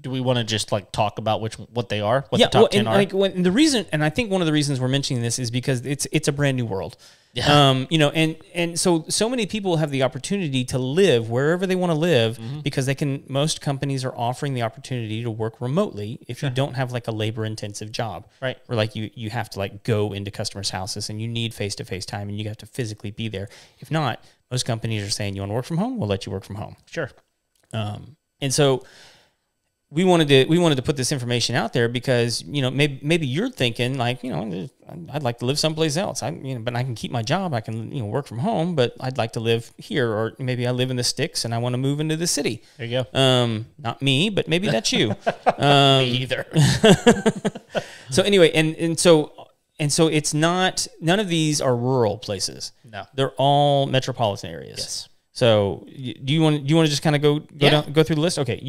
do we want to just like talk about which what they are? What yeah, the top well, ten and, are? like when the reason, and I think one of the reasons we're mentioning this is because it's it's a brand new world. Yeah. Um, you know, and and so so many people have the opportunity to live wherever they want to live Mm-hmm. because they can. Most companies are offering the opportunity to work remotely if you don't have like a labor intensive job, Right. Or like you you have to like go into customers' houses and you need face to face time and you have to physically be there. If not, most companies are saying you want to work from home, we'll let you work from home. sure. Um, and so we wanted to we wanted to put this information out there because you know maybe maybe you're thinking like you know I'd like to live someplace else. I you know but I can keep my job. I can you know work from home, but I'd like to live here or maybe I live in the sticks and I want to move into the city. There you go. Um, not me, but maybe that's you. Um, Me either. so anyway, and and so and so it's not none of these are rural places. No. They're all metropolitan areas. Yes. So do you want do you want to just kind of go go Yeah. down, go through the list? Okay. You